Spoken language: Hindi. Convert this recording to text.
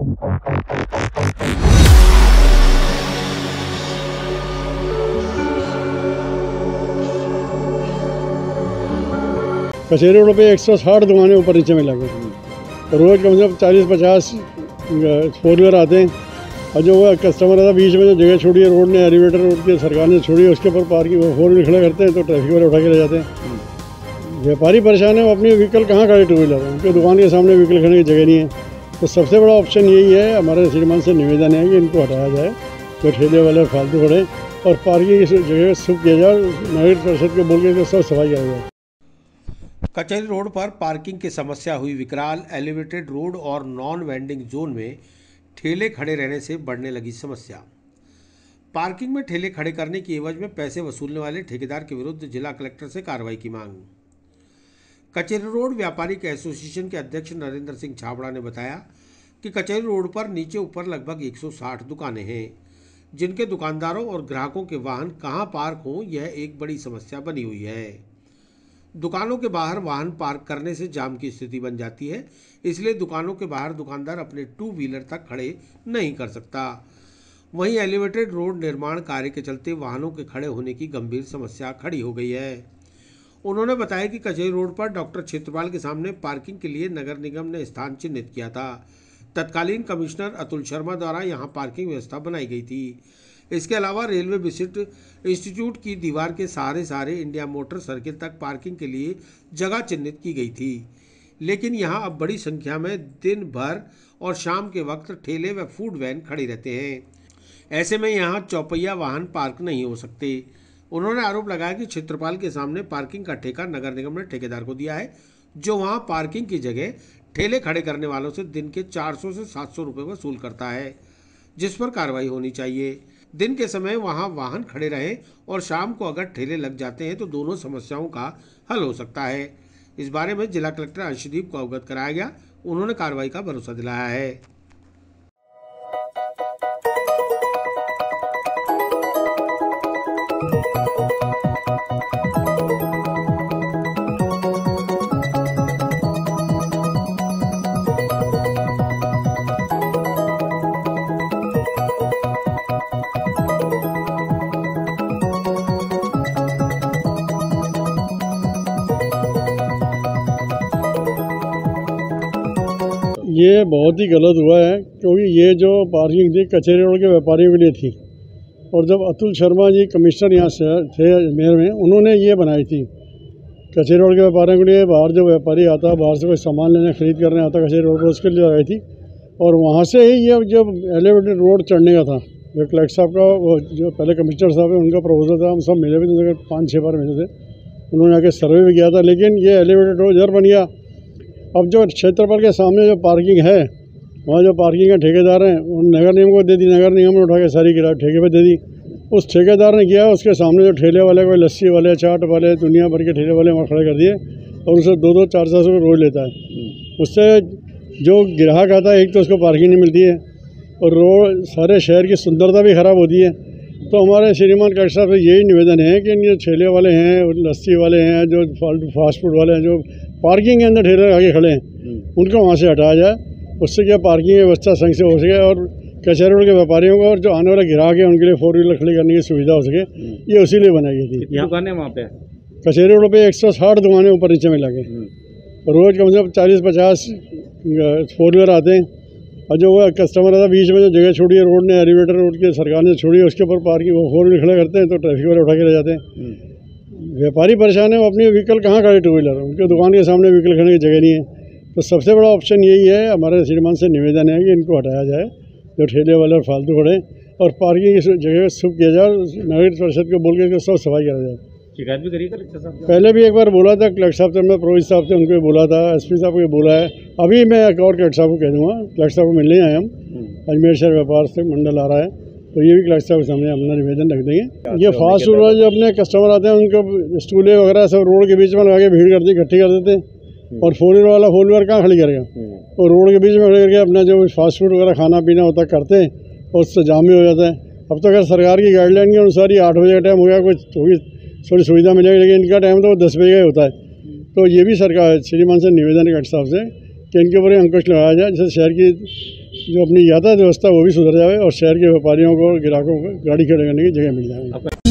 कचेरी रोड पे एक सौ साठ दुकानें ऊपर नीचे में लगे रोज़ कम से कम चालीस, पचास फोर व्हीलर आते हैं। और जो वो कस्टमर आता बीच में जो जगह छोड़ी है, रोड ने एलिवेटर रोड की, सरकार ने छोड़ी है, उसके ऊपर पार्किंग फोर व्हीलर खड़े करते हैं तो ट्रैफ़िक वाले उठा के ले जाते हैं। व्यापारी परेशान है, वो अपनी व्हीकल कहाँ खड़े टू व्हीलर उनके दुकान के सामने व्हीकल खड़े की जगह नहीं है। तो सबसे बड़ा ऑप्शन यही है, हमारे श्रीमान से निवेदन है कि इनको हटाया जाए। जो ठेले वाले फालतू खड़े और पार्किंग की जगह शुभ किया जाए, नगर परिषद को बोल के सब सफ़ाई कराई जाए। कचहरी रोड पर पार्किंग की समस्या हुई। विकराल एलिवेटेड रोड और नॉन वेंडिंग जोन में ठेले खड़े रहने से बढ़ने लगी समस्या। पार्किंग में ठेले खड़े करने की एवज में पैसे वसूलने वाले ठेकेदार के विरुद्ध जिला कलेक्टर से कार्रवाई की मांग। कचहरी रोड व्यापारिक एसोसिएशन के अध्यक्ष नरेंद्र सिंह छाबड़ा ने बताया कि कचहरी रोड पर नीचे ऊपर लगभग 160 दुकानें हैं, जिनके दुकानदारों और ग्राहकों के वाहन कहाँ पार्क हों, यह एक बड़ी समस्या बनी हुई है। दुकानों के बाहर वाहन पार्क करने से जाम की स्थिति बन जाती है, इसलिए दुकानों के बाहर दुकानदार अपने टू व्हीलर तक खड़े नहीं कर सकता। वहीं एलिवेटेड रोड निर्माण कार्य के चलते वाहनों के खड़े होने की गंभीर समस्या खड़ी हो गई है। उन्होंने बताया कि कचहरी रोड पर डॉक्टर क्षेत्रपाल के सामने पार्किंग के लिए नगर निगम ने स्थान चिन्हित किया था। तत्कालीन कमिश्नर अतुल शर्मा द्वारा यहाँ पार्किंग व्यवस्था बनाई गई थी। इसके अलावा रेलवे विशिष्ट इंस्टीट्यूट की दीवार के सहारे सहारे इंडिया मोटर सर्किल तक पार्किंग के लिए जगह चिन्हित की गई थी। लेकिन यहाँ अब बड़ी संख्या में दिन भर और शाम के वक्त ठेले व फ़ूड वैन खड़े रहते हैं। ऐसे में यहाँ चौपहिया वाहन पार्क नहीं हो सकते। उन्होंने आरोप लगाया कि क्षेत्रपाल के सामने पार्किंग का ठेका नगर निगम ने ठेकेदार को दिया है, जो वहाँ पार्किंग की जगह ठेले खड़े करने वालों से दिन के 400 से 700 रुपए वसूल करता है, जिस पर कार्रवाई होनी चाहिए। दिन के समय वहाँ वाहन खड़े रहे और शाम को अगर ठेले लग जाते हैं तो दोनों समस्याओं का हल हो सकता है। इस बारे में जिला कलेक्टर अंशदीप को अवगत कराया गया, उन्होंने कार्रवाई का भरोसा दिलाया है। ये बहुत ही गलत हुआ है, क्योंकि ये जो पार्किंग थी कचहरी रोड के व्यापारियों के लिए थी। और जब अतुल शर्मा जी कमिश्नर यहाँ से थे अजमेर में, उन्होंने ये बनाई थी कचहरी रोड के व्यापारियों के लिए बाहर जो व्यापारी आता, बाहर से कोई सामान लेने, खरीद करने आता कचहरी रोड पर उसके लिए लगाई थी। और वहाँ से ही ये जब एलिवेटेड रोड चढ़ने का था, जो कलेक्टर साहब का, वो जो पहले कमिश्नर साहब है, उनका प्रपोजल था, हम सब मिले भी थे पाँच छः बार मिले थे। उन्होंने आके सर्वे भी किया था, लेकिन ये एलिवेटेड रोड इधर बन गया। अब जो क्षेत्रफल के सामने जो पार्किंग है वहाँ जो पार्किंग के ठेकेदार हैं उन नगर निगम को दे दी नगर निगम ने उठा के सारी किराया ठेके पे दे दी। उस ठेकेदार ने किया उसके सामने जो ठेले वाले कोई लस्सी वाले चाट वाले दुनिया भर के ठेले वाले वहाँ खड़े कर दिए और उनसे दो दो चार चार सौ रोज लेता है। उससे जो ग्राहक आता है एक तो उसको पार्किंग नहीं मिलती है और रोड सारे शहर की सुंदरता भी ख़राब होती है। तो हमारे श्रीमान कलेक्टर साहब से यही निवेदन है कि ये ठेले वाले हैं लस्सी वाले हैं जो फास्ट फ़ूड वाले हैं जो पार्किंग के अंदर ठेले आगे खड़े हैं उनको वहाँ से हटाया जाए। उससे क्या पार्किंग की व्यवस्था संग से हो सके और कचहरी रोड के व्यापारियों को और जो आने वाले ग्राहक है उनके लिए फोर व्हीलर खड़ी करने की सुविधा हो सके। ये उसी लिए बनाई गई थी। दुकानें वहाँ पे? कचहरी रोड पे एक सौ साठ दुकानें ऊपर नीचे में लगे। रोज़ कम से कम चालीस पचास फोर व्हीलर आते हैं। और जो वो कस्टमर आता बीच में जो जगह छोड़ी है, रोड ने एलिवेटर रोड की, सरकार ने छोड़ी है, उसके ऊपर पार्किंग वो फोर व्हीलर खड़े करते हैं तो ट्रैफ़िक वाले उठा के ले जाते हैं। व्यापारी परेशान है, वो अपनी व्हीकल कहाँ खड़े टू व्हीलर उनके दुकान के सामने व्हीकल खड़ने की जगह नहीं है। तो सबसे बड़ा ऑप्शन यही है, हमारे श्रीमान से निवेदन है कि इनको हटाया जाए, जो ठेले वाले और फालतू खड़े और पार्किंग की जगह शुभ किया जाए, और नगर परिषद को बोल के सब सफ़ाई करा जाए। शिकायत भी करी कलेक्टर साहब? पहले भी एक बार बोला था कलेक्टर साहब से मैं प्रोहित साहब से उनको भी बोला था एसपी साहब को भी बोला है। अभी मैं एक और कलेक्टर साहब को कह दूँगा कलेक्टर साहब को मिलने आए हम। अजमेर शहर व्यापार से मंडल आ रहा है तो ये भी कलेक्टर साहब के सामने अपना निवेदन रख देंगे। ये फास्ट फ़ूड वाले जो अपने कस्टमर आते हैं उनको स्टूले वगैरह सब रोड के बीच में लगा के भीड़ करती इकट्ठी कर देते हैं। और फोर व्हीलर वाला फोर व्हीलर कहाँ खड़ी करेगा? और रोड के बीच में खड़े करके अपना जो फास्ट फ़ूड वगैरह खाना पीना होता करते हैं और उससे जाम भी हो जाता है। अब तो अगर सरकार की गाइडलाइन के अनुसार ही आठ बजे का टाइम हो गया कुछ थोड़ी थोड़ी सुविधा मिलेगी, लेकिन इनका टाइम तो दस बजे का होता है। तो ये भी सरकार, श्रीमान से निवेदन है कलेक्टर साहब से, कि इनके ऊपर अंकुश लगाया जाए, जिससे शहर की जो अपनी यातायात व्यवस्था वो भी सुधर जाए और शहर के व्यापारियों को, ग्राहकों को गाड़ी खड़े करने की जगह मिल जाए।